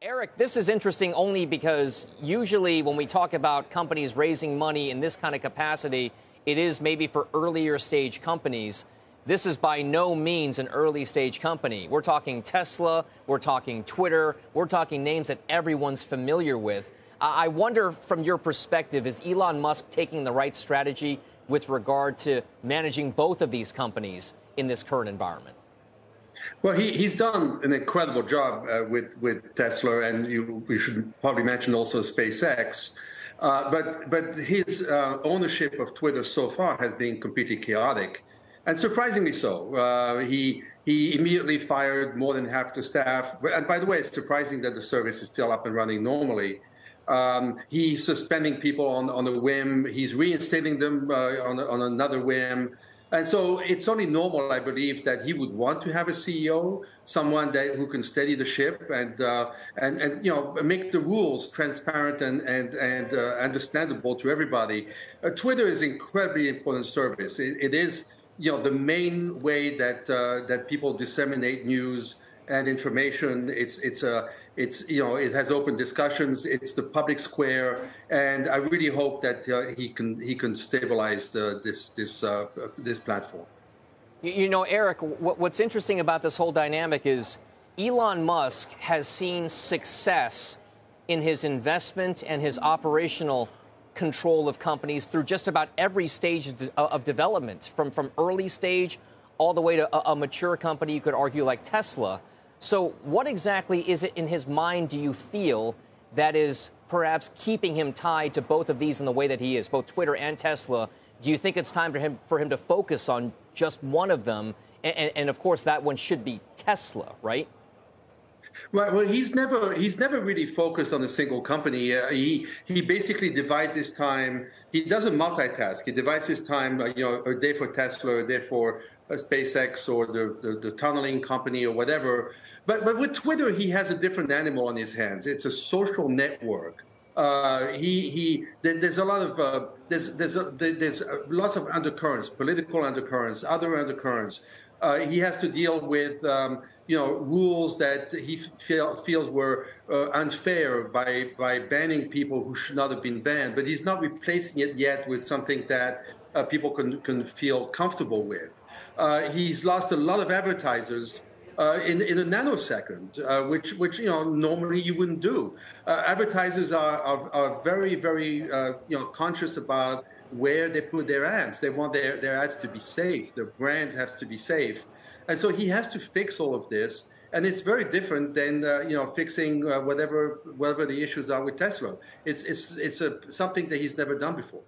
Eric, this is interesting only because usually when we talk about companies raising money in this kind of capacity, it is maybe for earlier stage companies. This is by no means an early stage company. We're talking Tesla, we're talking Twitter, we're talking names that everyone's familiar with. I wonder, from your perspective, is Elon Musk taking the right strategy with regard to managing both of these companies in this current environment? Well, he, he's done an incredible job uh, with with Tesla, and you, we should probably mention also SpaceX. Uh, but but his uh, ownership of Twitter so far has been completely chaotic, and surprisingly so. Uh, he he immediately fired more than half the staff. And by the way, it's surprising that the service is still up and running normally. Um, he's suspending people on, on a whim. He's reinstating them uh, on, on another whim. And so it's only normal, I believe, that he would want to have a CEO, someone that who can steady the ship and uh, and and you know make the rules transparent and and and uh, understandable to everybody. Uh, Twitter is incredibly important service. it, it is you know the main way that uh, that people disseminate news and information. It's it's a it's you know it has open discussions. It's the public square, and I really hope that uh, he can he can stabilize the, this this uh, this platform. You know, Eric, what's interesting about this whole dynamic is Elon Musk has seen success in his investment and his operational control of companies through just about every stage of, of development, from from early stage all the way to a, a mature company. You could argue like Tesla. So, what exactly is it in his mind do you feel that is perhaps keeping him tied to both of these in the way that he is, both Twitter and Tesla? Do you think it's time for him for him to focus on just one of them? And, and, and of course, that one should be Tesla, right? Right. Well, he's never he's never really focused on a single company. Uh, he he basically divides his time. He doesn't multitask. He divides his time. Uh, you know, a day for Tesla, a day for uh, SpaceX or the, the, the tunneling company or whatever. But but with Twitter, he has a different animal on his hands. It's a social network. Uh, he he. There's a lot of uh, there's there's a, there's lots of undercurrents, political undercurrents, other undercurrents. Uh, he has to deal with um, you know rules that he feel, feels were uh, unfair by by banning people who should not have been banned. But he's not replacing it yet with something that uh, people can can feel comfortable with. Uh, he's lost a lot of advertisers uh, in, in a nanosecond, uh, which, which you know normally you wouldn't do. Uh, advertisers are, are, are, very, very uh, you know conscious about where they put their ads. They want their, their ads to be safe. Their brand has to be safe, and so he has to fix all of this. And it's very different than uh, you know fixing whatever whatever the issues are with Tesla. It's it's it's a, something that he's never done before.